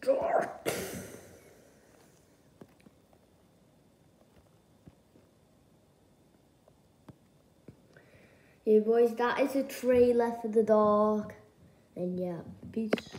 dark. Yeah, boys, that is a trailer for the dog. And yeah, peace.